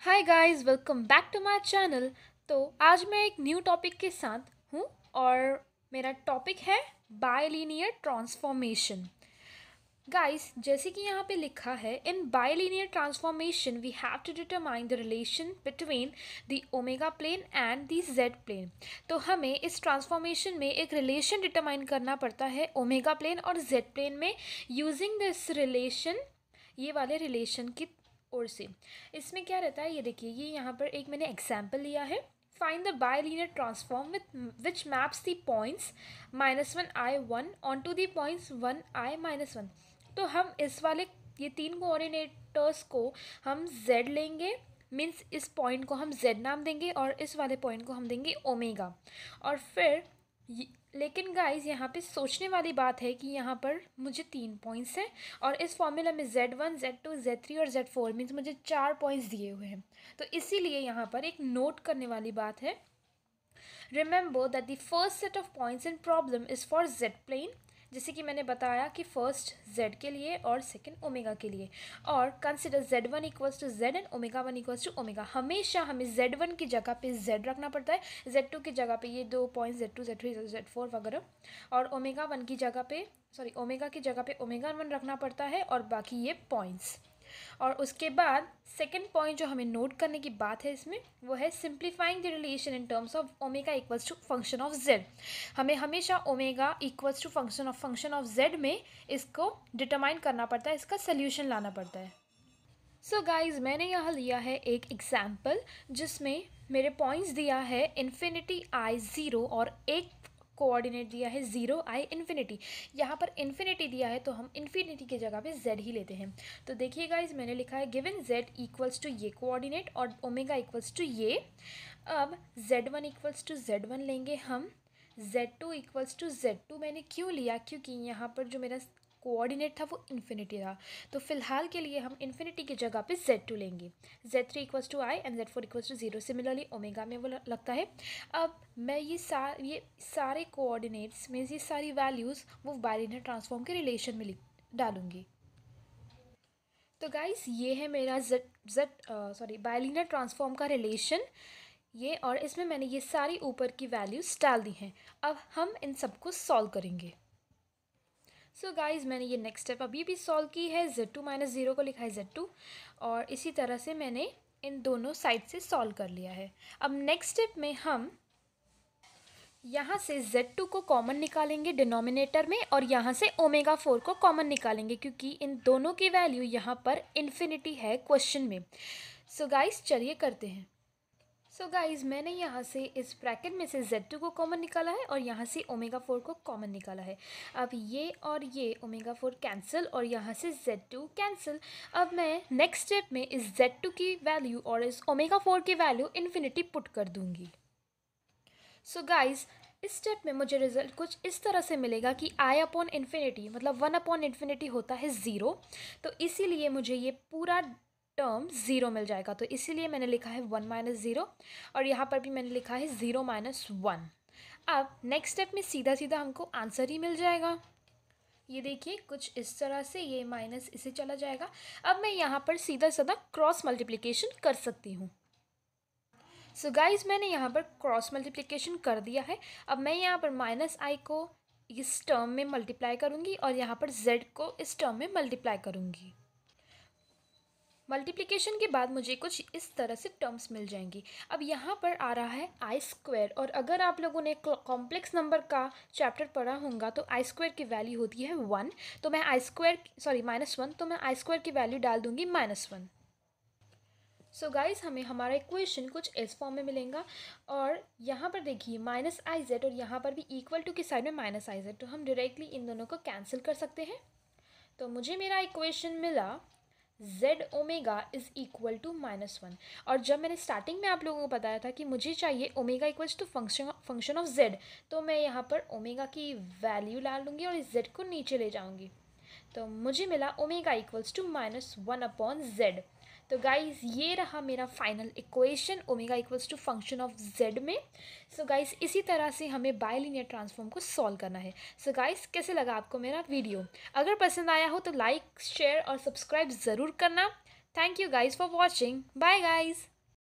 Hi guys welcome back to my channel तो आज मैं एक न्यू टॉपिक के साथ हूँ और मेरा टॉपिक है बायलीनियर ट्रांसफॉर्मेशन गाइस जैसे कि यहाँ पे लिखा है in bilinear transformation we have to determine the relation between the omega plane and the Z plane तो हमें इस ट्रांसफॉर्मेशन में एक रिलेशन डिटरमाइन करना पड़ता है ओमेगा प्लेन और जेड प्लेन में यूजिंग दिस रिलेशन ये वाले रिलेशन की ओर से इसमें क्या रहता है? ये देखिए, ये यहाँ पर एक मैंने एग्ज़ाम्पल लिया है. Find the bilinear transform with which maps the points minus one i one on to the points one i minus one तो हम इस वाले, ये तीन कोऑर्डिनेटर्स को हम z लेंगे मीन्स इस पॉइंट को हम z नाम देंगे और इस वाले पॉइंट को हम देंगे ओमेगा और फिर लेकिन गाइस यहाँ पे सोचने वाली बात है कि यहाँ पर मुझे तीन पॉइंट्स हैं और इस फॉर्मूला में z one z two z three और जेड फोर मीन्स मुझे चार पॉइंट्स दिए हुए हैं। तो इसीलिए यहाँ पर एक नोट करने वाली बात है। Remember that the first set of points in problem is for z plane जैसे कि मैंने बताया कि फ़र्स्ट z के लिए और सेकंड ओमेगा के लिए। और consider z one equals to z and omega one equals to omega हमेशा हमें जेड वन की जगह पे z रखना पड़ता है। जेड टू की जगह पे ये दो point z two z three z four वगैरह। और ओमेगा वन की जगह पे सॉरी ओमेगा की जगह पे ओमेगा वन रखना पड़ता है और बाकी ये पॉइंट्स और उसके बाद सेकेंड पॉइंट जो हमें नोट करने की बात है इसमें, वो है simplifying the relation in terms of omega equals to function of z हमें हमेशा omega equals to function of function of z में इसको डिटरमाइन करना पड़ता है, इसका सोल्यूशन लाना पड़ता है। सो so गाइज़ मैंने यहाँ लिया है एक एग्ज़ाम्पल जिसमें मेरे पॉइंट्स दिया है इन्फिनिटी आई ज़ीरो और एक कोऑर्डिनेट दिया है ज़ीरो आई इन्फिनिटी। यहाँ पर इन्फिनिटी दिया है तो हम इन्फिनिटी की जगह पे जेड ही लेते हैं। तो देखिए गाइज़ मैंने लिखा है गिवन जेड इक्वल्स टू ये कोऑर्डिनेट और ओमेगा इक्वल्स टू ये। अब z one equals to z one लेंगे हम। Z two equals to z मैंने क्यों लिया? क्योंकि यहाँ पर जो मेरा कोऑर्डिनेट था, वो इन्फिनिटी था। तो फ़िलहाल के लिए हम इन्फिनिटी की जगह पे जेड टू लेंगे। Z three equals to i and z four equals to zero similarly omega में वो लगता है। अब मैं ये सा, ये सारे कोऑर्डिनेट्स में ये सारी वैल्यूज़ वो बाइलिनियर ट्रांसफॉर्म के रिलेशन में लिख, डालूँगी। तो गाइस ये है मेरा z z sorry bilinear transform का रिलेशन ये और इसमें मैंने ये सारी ऊपर की वैल्यूज़ डाल दी हैं। अब हम इन सबको सॉल्व करेंगे। सो so गाइज़ मैंने ये नेक्स्ट स्टेप अभी भी सॉल्व की है जेड टू माइनस ज़ीरो को लिखा है जेड टू और इसी तरह से मैंने इन दोनों साइड से सॉल्व कर लिया है। अब नेक्स्ट स्टेप में हम यहाँ से Z2 को कॉमन निकालेंगे डिनोमिनेटर में और यहाँ से ओमेगा फोर को कॉमन निकालेंगे क्योंकि इन दोनों की वैल्यू यहाँ पर इन्फिनिटी है क्वेश्चन में। सो गाइस चलिए करते हैं। सो so गाइज़ मैंने यहाँ से इस ब्रैकेट में से Z2 को कॉमन निकाला है और यहाँ से ओमेगा फोर को कॉमन निकाला है। अब ये और ये ओमेगा फोर कैंसिल और यहाँ से Z2 कैंसिल अब मैं नेक्स्ट स्टेप में इस Z2 की वैल्यू और इस ओमेगा फोर की वैल्यू इन्फिनिटी पुट कर दूँगी। सो गाइज़ इस स्टेप में मुझे रिज़ल्ट कुछ इस तरह से मिलेगा कि आई अपॉन इन्फिनिटी मतलब वन अपॉन इन्फिनिटी होता है ज़ीरो तो इसीलिए मुझे ये पूरा टर्म ज़ीरो मिल जाएगा। तो इसीलिए मैंने लिखा है वन माइनस ज़ीरो और यहाँ पर भी मैंने लिखा है ज़ीरो माइनस वन अब नेक्स्ट स्टेप में सीधा सीधा हमको आंसर ही मिल जाएगा। ये देखिए, कुछ इस तरह से ये माइनस इसे चला जाएगा। अब मैं यहाँ पर सीधा सीधा क्रॉस मल्टीप्लिकेशन कर सकती हूँ। सो so गाइज़ मैंने यहाँ पर क्रॉस मल्टीप्लिकेशन कर दिया है। अब मैं यहाँ पर माइनस आई को इस टर्म में मल्टीप्लाई करूँगी और यहाँ पर जेड को इस टर्म में मल्टीप्लाई करूँगी। मल्टीप्लिकेशन के बाद मुझे कुछ इस तरह से टर्म्स मिल जाएँगी। अब यहाँ पर आ रहा है आई स्क्वायर और अगर आप लोगों ने कॉम्प्लेक्स नंबर का चैप्टर पढ़ा होगा तो आई स्क्वायर की वैल्यू होती है वन तो मैं i square sorry minus one तो मैं आई स्क्वायर की वैल्यू डाल दूँगी minus one so so guys हमें हमारा इक्वेशन कुछ इस फॉर्म में मिलेगा और यहाँ पर देखिए माइनस आई जेड और यहाँ पर भी इक्वल टू की साइड में माइनस आई जेड तो हम डायरेक्टली इन दोनों को कैंसिल कर सकते हैं। तो मुझे मेरा इक्वेशन मिला z omega is equal to minus one और जब मैंने स्टार्टिंग में आप लोगों को बताया था कि मुझे चाहिए omega equals to function function of z तो मैं यहाँ पर ओमेगा की वैल्यू ला लूँगी और इस जेड को नीचे ले जाऊँगी। तो मुझे मिला omega equals to minus one upon z तो गाइज़ ये रहा मेरा final equation omega equals to function of z में। सो so गाइज़ इसी तरह से हमें बायलिनियर ट्रांसफॉर्म को सॉल्व करना है। सो so गाइज़ कैसे लगा आपको मेरा वीडियो अगर पसंद आया हो तो लाइक शेयर और सब्सक्राइब ज़रूर करना। Thank you guys for watching bye guys